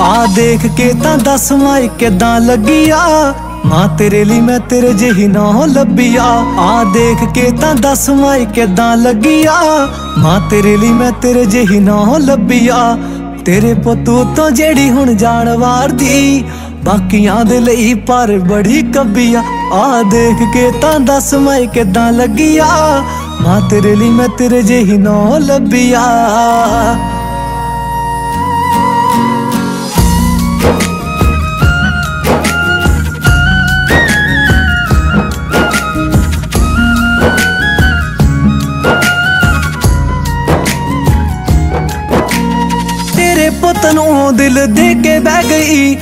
ਆ ਦੇਖ ਕੇ ਤਾਂ ਦੱਸ ਮਾਈ ਕਿਦਾਂ ਲੱਗੀਆ? ਮਾਂ ਤੇਰੇ ਲਈ ਮੈਂ ਤੇਰੇ ਜਿਹੀ ਨਾ ਲੱਭੀਆ। ਆ ਦੇਖ ਕੇ ਤਾਂ ਦੱਸ ਮਾਈ ਕਿਦਾਂ ਲੱਗੀਆ? ਮਾਂ ਤੇਰੇ ਲਈ ਮੈਂ ਤੇਰੇ ਜਿਹੀ ਨਾ ਲੱਭੀਆ। ਤੇਰੇ ਪੁੱਤੂ ਤੋਂ ਜਿਹੜੀ ਹੁਣ ਜਾਣ ਵਾਰਦੀ, ਬਾਕੀਆਂ ਦੇ ਲਈ ਪਰ ਬੜੀ ਕੱਬੀਆ। ਆ ਦੇਖ ਕੇ ਤਾਂ ਦੱਸ ਮਾਈ ਕਿਦਾਂ ਲੱਗੀਆ? ਮਾਂ ਤੇਰੇ ਲਈ ਮੈਂ ਤੇਰੇ ਜਿਹੀ ਨਾ ਲੱਭੀਆ। ਤੇਰੇ ਉਹ ਦਿਲ ਦੇ ਕੇ ਬਹਿ ਗਈ।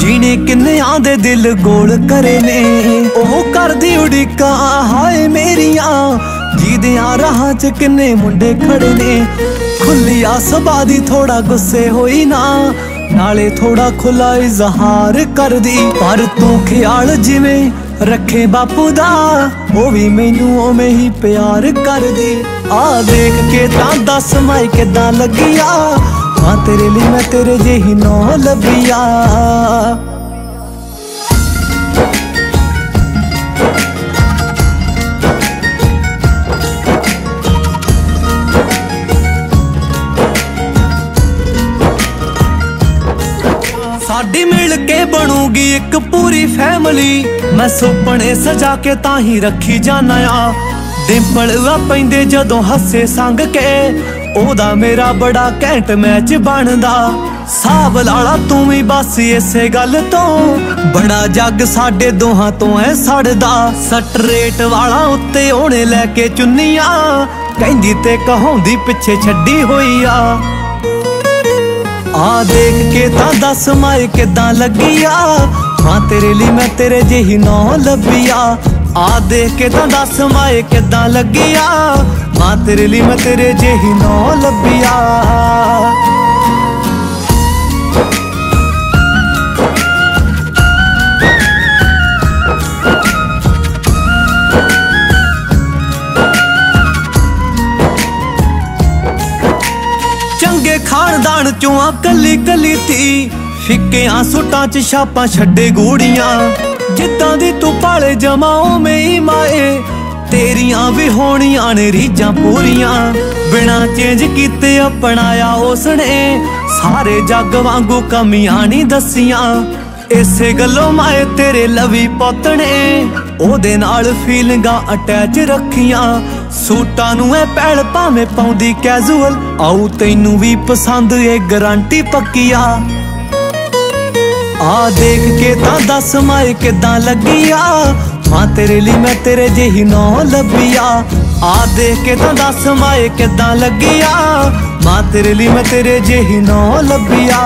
ਜੀਣੇ ਕਿੰਨਿਆਂ ਦੇ ਦਿਲ ਗੋਲ ਕਰੇ ਨੇ। ਉਹ ਕਰਦੀ ਉਡੀਕਾਂ, ਹਾਏ ਮੇਰੀਆਂ। ਜੀਦਿਆਂ ਰਾਹਾਂ 'ਚ ਕਿੰਨੇ ਮੁੰਡੇ ਖੜੇ ਨੇ। ਖੁੱਲੀ ਆਸਬਾ ਦੀ ਥੋੜਾ ਗੁੱਸੇ ਹੋਈ ਨਾ। ਨਾਲੇ ਥੋੜਾ ਖੁੱਲਾ ਇਜ਼ਹਾਰ ਕਰਦੀ। ਪਰ ਤੂੰ ਖਿਆਲ ਜਿਵੇਂ ਰੱਖੇ ਬਾਪੂ ਦਾ, ਉਹ ਵੀ ਮੈਨੂੰ ਉਵੇਂ ਹੀ ਪਿਆਰ ਕਰਦੀ। ਆ ਦੇਖ ਕੇ ਤਾਂ ਦੱਸ ਮਾਈ ਕਿਦਾਂ ਲੱਗਿਆ। ਹਾਂ ਤੇਰੇ ਲਈ ਮੈਂ ਤੇਰੇ ਜਿਹੀ ਨੋ ਲੱਭੀਆ ਸਾਡੀ ਮਿਲ ਕੇ ਬਣੂਗੀ ਇੱਕ ਪੂਰੀ ਫੈਮਿਲੀ ਮੈਂ ਸੁਪਨੇ ਸਜਾ ਕੇ ਤਾਂ ਹੀ ਰੱਖੀ ਜਾਣਾ ਆ। ਡਿੰਪਲ ਆ ਪੈਂਦੇ ਜਦੋਂ ਹੱਸੇ ਸੰਗ ਕੇ। ਉਹਦਾ ਮੇਰਾ ਬੜਾ ਘੈਂਟ ਮੈਚ ਬਣਦਾ। ਸਾਬ ਤੂੰ ਵੀ ਬਸ ਇਸੇ ਗੱਲ ਤੋਂ। ਬੜਾ ਜੱਗ ਸਾਡੇ ਦੋਹਾਂ ਤੋਂ ਐ ਸੜਦਾ। ਸਟਰੇਟ ਵਾਲਾ ਉੱਤੇ ਉਹਨੇ ਲੈ ਕੇ ਚੁੰਨੀਆਂ। ਕਹਿੰਦੀ ਤੇ ਕਹਾਉਂਦੀ ਪਿੱਛੇ ਛੱਡੀ ਹੋਈ ਆ। ਆ ਦੇਖ ਕੇ ਤਾਂ ਦੱਸ ਮਾਏ ਕਿਦਾਂ ਲੱਗੀਆ। ਹਾਂ ਤੇਰੇ ਲਈ ਮੈਂ ਤੇਰੇ ਜਿਹੀ ਨੋ ਲੱਭੀਆ। ਆ ਦੇਖ ਕੇ ਤਾਂ ਦੱਸ ਮਾਏ ਕਿਦਾਂ ਲੱਗੀਆ। ਹਾਂ ਤੇਰੇ ਲਈ ਮੈਂ ਤੇਰੇ ਜਿਹੀ ਨੋ ਲੱਭਿਆ। ਚੰਗੇ ਖਾਨਦਾਨ ਚੋਂ ਆ ਕੱਲੀ ਕੱਲੀ ਤੀ ਫਿੱਕਿਆਂ ਸੁੱਟਾਂ ਚ ਛਾਪਾਂ ਛੱਡੇ ਗੂੜੀਆਂ। ਜਿੱਦਾਂ ਦੀ ਤੂੰ ਪਾਲੇ ਜਮਾਓ ਮੇਈ ਮਾਏ। ਤੇਰੀਆਂ ਵੀ ਹੋਣੀਆਂ ਨੇ ਰੀਜਾਂ ਪੂਰੀਆਂ। ਬਿਨਾ ਚੇਂਜ ਕੀਤੇ ਅਪਣਾਇਆ ਉਸਨੇ। ਸਾਰੇ ਜੱਗ ਵਾਂਗੂ ਕਮੀਆਂ ਨਹੀਂ ਦਸੀਆਂ। ਇਸੇ ਗੱਲੋਂ ਮਾਏ ਤੇਰੇ ਲਵੀ ਪੁੱਤ ਨੇ। ਉਹਦੇ ਨਾਲ ਫੀਲਿੰਗਾਂ ਅਟੈਚ ਰੱਖੀਆਂ। ਸੂਟਾਂ ਨੂੰ ਐ ਪੈਲ ਭਾਵੇਂ ਪਾਉਂਦੀ ਕੈਜੂਅਲ ਆਉ ਤੈਨੂੰ ਵੀ ਪਸੰਦ ਏ ਗਾਰੰਟੀ ਪੱਕੀ ਆ ਆ ਦੇਖ ਕੇ ਤਾਂ ਦੱਸ ਮਾਏ ਕਿਦਾਂ ਲੱਗਿਆ। ਮਾਂ ਤੇਰੇ ਲਈ ਮੈਂ ਤੇਰੇ ਜਿਹੀ ਨੋ ਲੱਭਿਆ। ਆ ਦੇਖ ਕੇ ਤਾਂ ਦੱਸ ਮਾਏ ਕਿਦਾਂ ਲੱਗੀਆ। ਮਾਂ, ਤੇਰੇ ਲਈ ਮੈਂ ਤੇਰੇ ਜਿਹੀ ਨੋ ਲੱਭਿਆ।